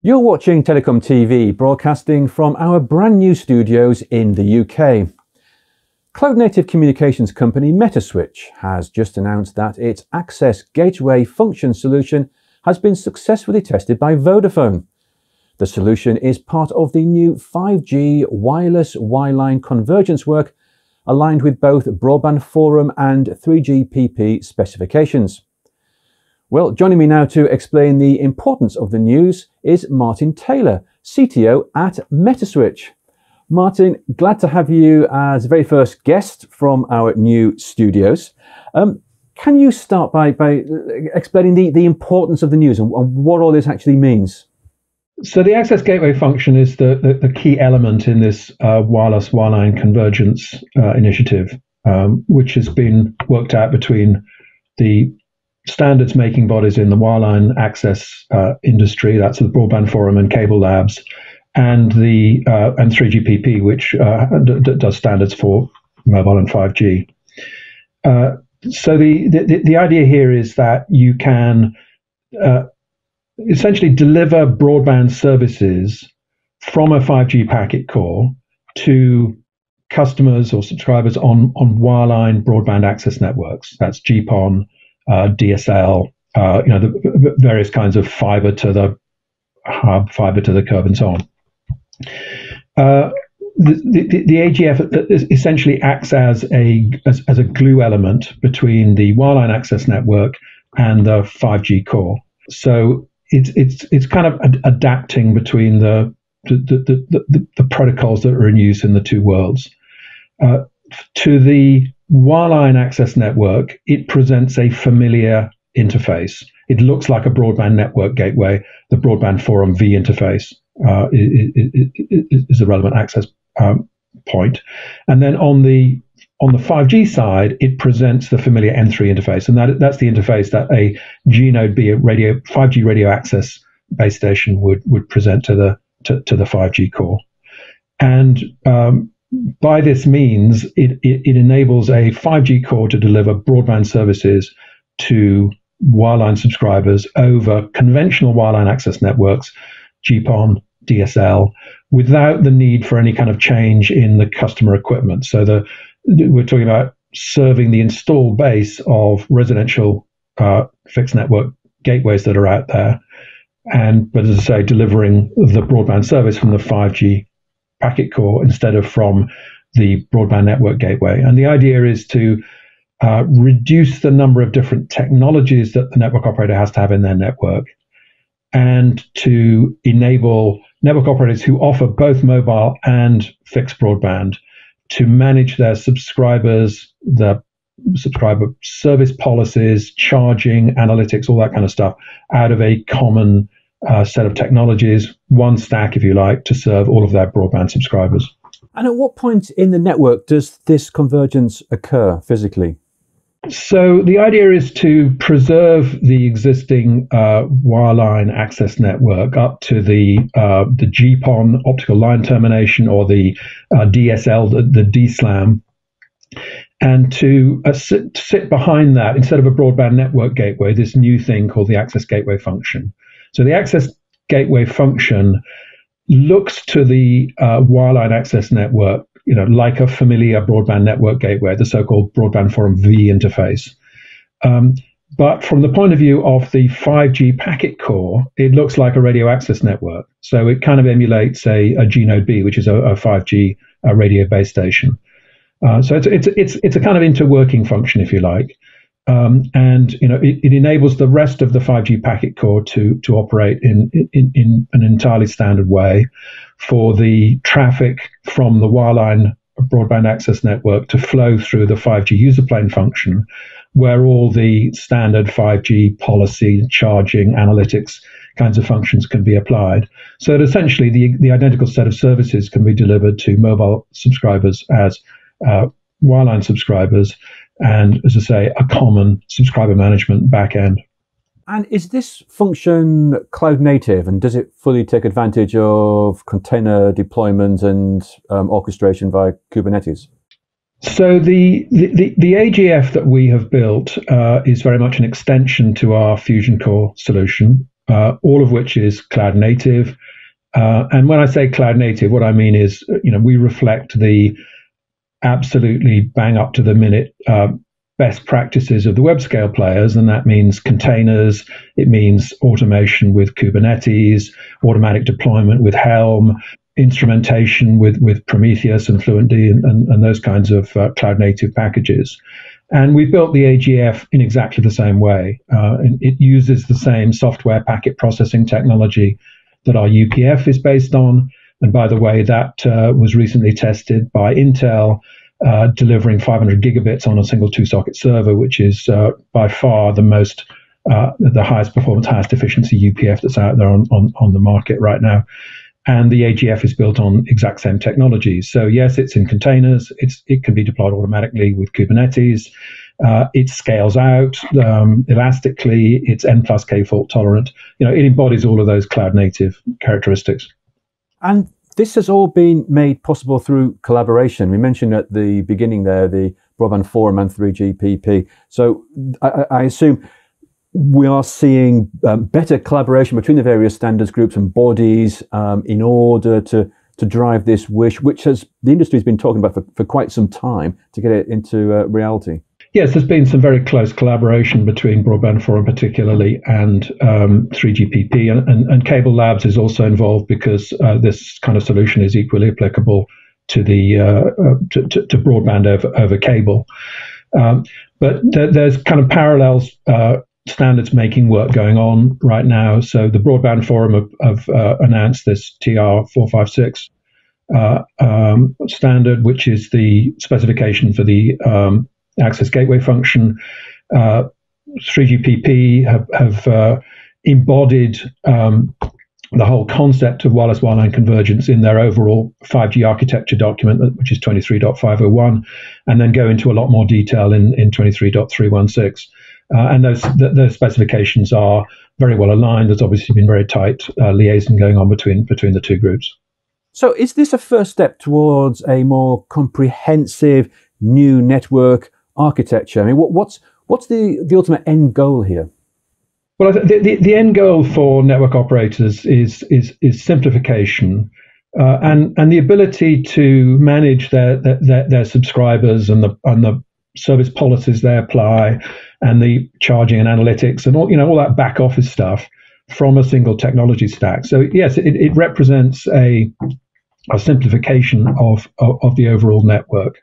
You're watching Telecom TV, broadcasting from our brand new studios in the UK. Cloud native communications company Metaswitch has just announced that its Access Gateway Function solution has been successfully tested by Vodafone. The solution is part of the new 5G wireless wireline convergence work aligned with both Broadband Forum and 3GPP specifications. Well, joining me now to explain the importance of the news is Martin Taylor, CTO at Metaswitch. Martin, glad to have you as the very first guest from our new studios. Um, can you start by, by explaining the, the importance of the news and, and what all this actually means? So the access gateway function is the, the, the key element in this uh, wireless wireline convergence uh, initiative, um, which has been worked out between the standards making bodies in the wireline access uh, industry. That's the Broadband Forum and Cable Labs, and the uh, and 3GPP, which uh, d- d- does standards for mobile and 5G. Uh, so the, the the idea here is that you can uh, essentially deliver broadband services from a 5G packet core to customers or subscribers on on wireline broadband access networks. That's GPON DSL, uh, you know, the various kinds of fiber to the hub, fiber to the curb, and so on. Uh, the, the, the, AGF essentially acts as a as, as, a glue element between the wireline access network and the 5G core. So it's it's it's kind of ad- adapting between the the, the, the, the, protocols that are in use in the two worlds. Uh, to the wireline access network, it presents a familiar interface. It looks like a broadband network gateway. The broadband forum V interface uh, is, a relevant access um, point. And then on the on the 5G side, it presents the familiar N3 interface, and that, that's the interface that a G node B, a radio 5G radio access base station would would present to the to, to the 5G core. And um, by this means, it, it, it, enables a 5G core to deliver broadband services to wireline subscribers over conventional wireline access networks, GPON, DSL, without the need for any kind of change in the customer equipment. So the we're talking about serving the installed base of residential uh, fixed network gateways that are out there, and but as I say, delivering the broadband service from the 5G packet core instead of from the broadband network gateway. And the idea is to uh, reduce the number of different technologies that the network operator has to have in their network and to enable network operators who offer both mobile and fixed broadband to manage their subscribers, the subscriber service policies, charging, analytics, all that kind of stuff out of a common uh, set of technologies, one stack, if you like, to serve all of their broadband subscribers. And at what point in the network does this convergence occur physically? So the idea is to preserve the existing uh, wireline access network up to the uh, the GPON optical line termination or the uh, DSL, the, the DSLAM, and to uh, sit, sit behind that instead of a broadband network gateway, this new thing called the access gateway function. So the access gateway function looks to the uh, wireline access network, you know, like a familiar broadband network gateway, the so-called broadband forum V interface. Um, but from the point of view of the 5G packet core, it looks like a radio access network. So it kind of emulates a, a G node B, which is a, a 5G a radio base station. Uh, so it's, it's, it's, it's a kind of interworking function, if you like. Um, and you know it, it, enables the rest of the 5G packet core to to operate in, in in an entirely standard way for the traffic from the wireline broadband access network to flow through the 5G user plane function, where all the standard 5G policy, charging, analytics kinds of functions can be applied. So that essentially the the identical set of services can be delivered to mobile subscribers as uh, wireline subscribers and, as I say, a common subscriber management backend. And is this function cloud native and does it fully take advantage of container deployment and um, orchestration via Kubernetes? So the, the, the, AGF that we have built uh, is very much an extension to our Fusion Core solution, uh, all of which is cloud native. Uh, and when I say cloud native, what I mean is, you know, we reflect the absolutely bang up to the minute uh, best practices of the web scale players, and that means containers, it means automation with Kubernetes, automatic deployment with Helm, instrumentation with, with Prometheus and Fluentd and, and, and those kinds of uh, cloud native packages. And we built the AGF in exactly the same way. Uh, it uses the same software packet processing technology that our UPF is based on. And by the way, that uh, was recently tested by Intel, uh, delivering 500 gigabits on a single two socket server, which is uh, by far the most, uh, the highest performance, highest efficiency UPF that's out there on, on, on the market right now and the AGF is built on exact same technologies. So yes, it's in containers. It's it can be deployed automatically with Kubernetes. Uh, it scales out um, elastically. It's N plus K fault tolerant. You know, it embodies all of those cloud native characteristics. And this has all been made possible through collaboration. We mentioned at the beginning there the Broadband Forum and 3GPP. So I, I assume we are seeing um, better collaboration between the various standards groups and bodies um, in order to to drive this wish, which has the industry has been talking about for, for quite some time to get it into uh, reality. Yes, there's been some very close collaboration between Broadband Forum, particularly, and um, 3GPP, and, and, and, Cable Labs is also involved because uh, this kind of solution is equally applicable to the uh, uh to, to, to, broadband over over cable. Um, but th- there's kind of parallels uh, standards making work going on right now. So the Broadband Forum have, have uh, announced this TR 456 uh, um, standard, which is the specification for the um, access gateway function. Uh, 3GPP have, have uh, embodied um, the whole concept of wireless wireline convergence in their overall 5G architecture document, which is 23.501, and then go into a lot more detail in, in 23.316. Uh, and those those specifications are very well aligned. There's obviously been very tight uh, liaison going on between between the two groups. So, is this a first step towards a more comprehensive new network architecture? I mean, what, what's what's the the ultimate end goal here? Well, the, the, the end goal for network operators is is is simplification. Uh, and and the ability to manage their, their their subscribers and the and the service policies they apply, and the charging and analytics and all you know all that back office stuff from a single technology stack. So yes, it, it represents a a simplification of, of, of the overall network.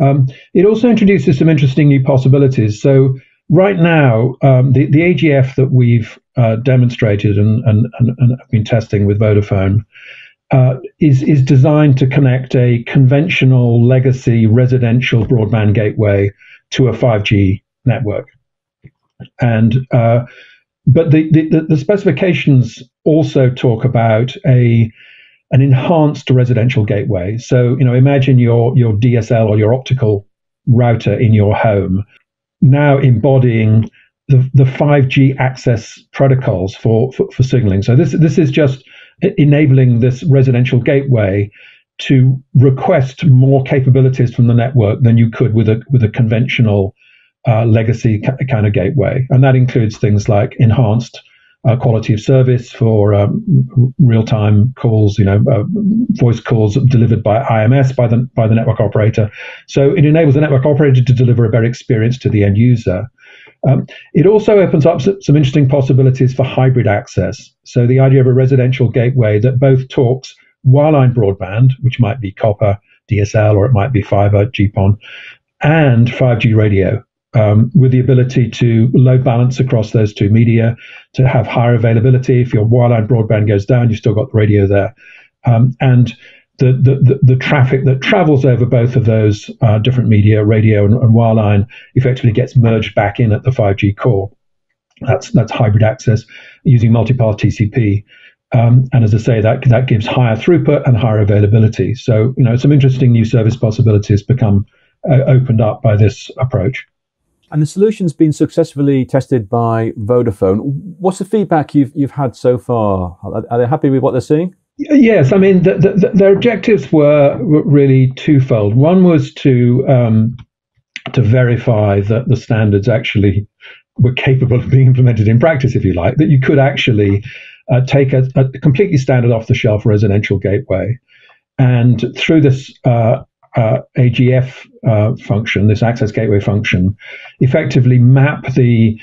Um, it also introduces some interesting new possibilities. So right now, um, the, the AGF that we've uh, demonstrated and, and, and, and been testing with Vodafone uh, is, is designed to connect a conventional legacy residential broadband gateway to a 5G network. And uh, but the, the, the specifications also talk about a an enhanced residential gateway. So you know, imagine your your DSL or your optical router in your home now embodying the, the 5G access protocols for, for, for signaling. So this this is just enabling this residential gateway to request more capabilities from the network than you could with a with a conventional uh, legacy ca- kind of gateway, and that includes things like enhanced uh, quality of service for um, real-time calls, you know, uh, voice calls delivered by IMS by the by the network operator. So it enables the network operator to deliver a better experience to the end user. Um, it also opens up some interesting possibilities for hybrid access. So the idea of a residential gateway that both talks wireline broadband, which might be copper, DSL, or it might be fiber, GPON, and 5G radio um, with the ability to load balance across those two media to have higher availability. If your wireline broadband goes down, you've still got the radio there. Um, and the, the, the, the, traffic that travels over both of those uh, different media, radio and, and, wireline, effectively gets merged back in at the 5G core. That's that's hybrid access using multipath TCP. Um, and as I say, that that gives higher throughput and higher availability. So you know, some interesting new service possibilities become uh, opened up by this approach. And the solution's been successfully tested by Vodafone. What's the feedback you've you've had so far? Are, are they happy with what they're seeing? Yes, I mean the, the, their objectives were really twofold. One was to um, to verify that the standards actually were capable of being implemented in practice, if you like, that you could actually uh, take a, a, completely standard off the shelf residential gateway and through this uh, uh, AGF uh, function, this access gateway function, effectively map the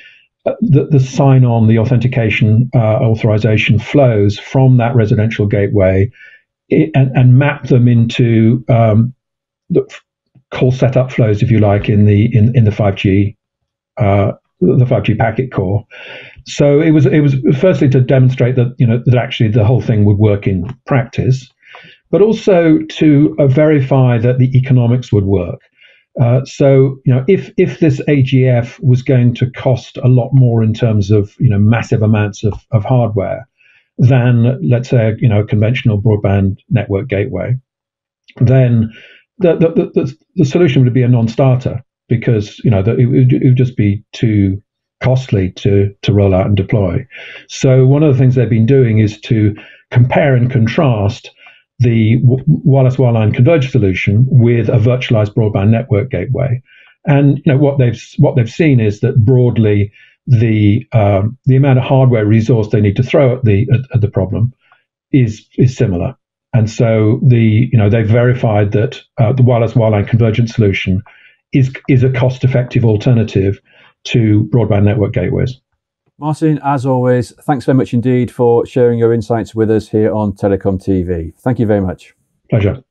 the, the sign on, the authentication uh, authorization flows from that residential gateway it, and, and, map them into um, the call setup flows, if you like, in the in, in the 5G uh, the 5G packet core. So it was it was firstly to demonstrate that you know that actually the whole thing would work in practice, but also to uh, verify that the economics would work. Uh, so you know, if if this AGF was going to cost a lot more in terms of you know massive amounts of, of hardware than let's say you know a conventional broadband network gateway, then the the, the, the solution would be a non-starter because you know the, it, would, it would just be too costly to to roll out and deploy. So one of the things they've been doing is to compare and contrast the wireless wireline converged solution with a virtualized broadband network gateway. And you know what they've what they've seen is that broadly the um, the amount of hardware resource they need to throw at the at, at, the problem is is similar. And so the you know they've verified that uh, the wireless wireline convergent solution is is a cost effective alternative to broadband network gateways. Martin, as always, thanks very much indeed for sharing your insights with us here on Telecom TV. Thank you very much. Pleasure.